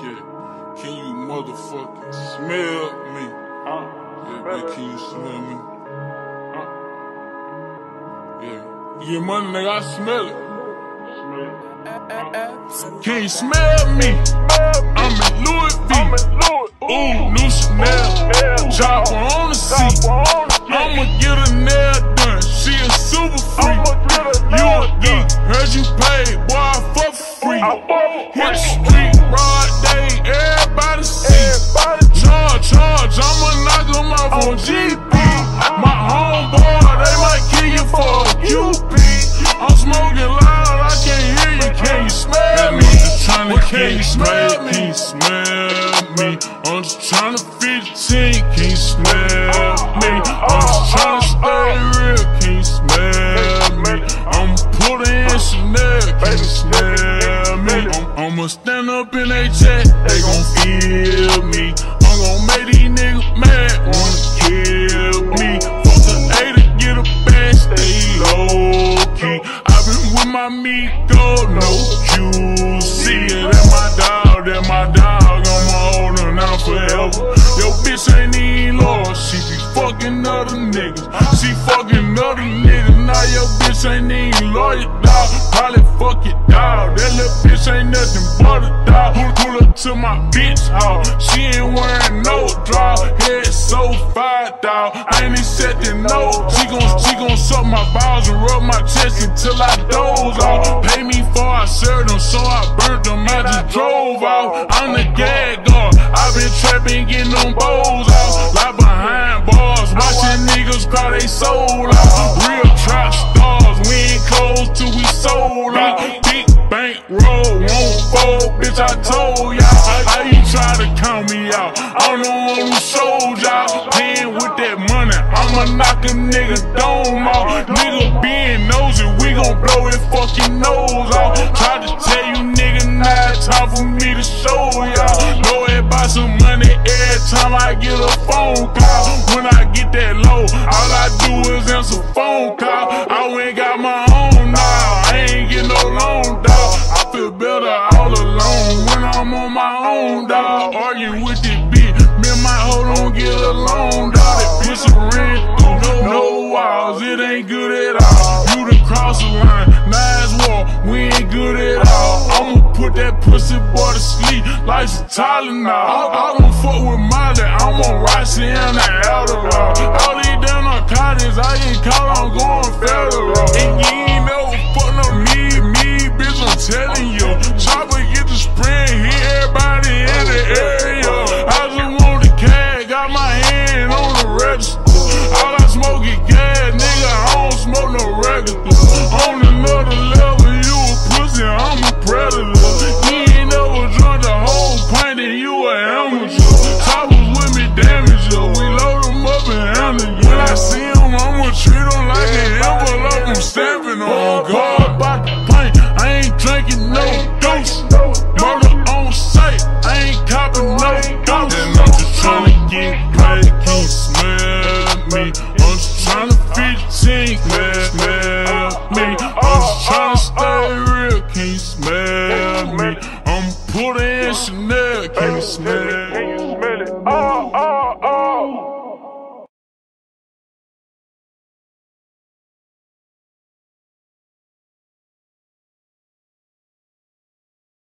Yeah. Can you motherfucking smell me? Yeah, bitch, can you smell me? Yeah. You get money, nigga, I smell it. Can you smell me? I'm in Louis V. Ooh, new Chanel. Chopper on the seat. I'ma get a nail done. She a super freak. You a geek. Heard you paid. Boy, I fuck for free. Hit the street. On GP. My homeboy, they might kill you for a QP. I'm smoking loud. I can't hear you. Can you smell me? What can you smell me? Can you smell me? I'm just trying to feed the team. Can you smell me? I'm just trying to stay real. Can you smell me? I'm putting in Chanel. Can you smell me? I'm, I'ma stand up in a jet. They gon' feel me. Fucking other niggas. She fucking other niggas. Now your bitch ain't even loyal, dog. Probably fuck it, dog. That little bitch ain't nothing but a dog. Pull, up to my bitch house. She ain't wearing no draw. Head so fire, dog. I ain't accepting no. She gon' she gon' suck my balls and rub my chest until I doze off. Pay me for I served them, so I burnt them. I just drove off. I'm the gag guard. i been trapping, getting them bowls out. Niggas cry they soul out. Real trap stars, we ain't close till we sold out. Big bank roll, won't fold, bitch. I told y'all. How you try to count me out? I'm the one who showed y'all. Paying with that money, I'ma knock a nigga dome off. Nigga being nosy, we gon' blow his fucking nose off. Try to tell you nigga, now it's time for me to show y'all. Know it about some money every time I get a phone call. When I get that all I do is answer phone call. I went got my own now, I ain't get no loan, dog. I feel better all alone when I'm on my own, dog. Arguing with this bitch, me and my hoe don't get along, dog. That pussy ran through no, walls, it ain't good at all. You done cross the line, nice war, we ain't good at all. I'ma put that pussy boy to sleep like some Tylenol. I, I don't fuck with Molly, I'm on Roxy and the Adderall. All these Diz aí. The man, me. I'm just tryna stay real, can you smell me? I'm putting in Chanel, can you smell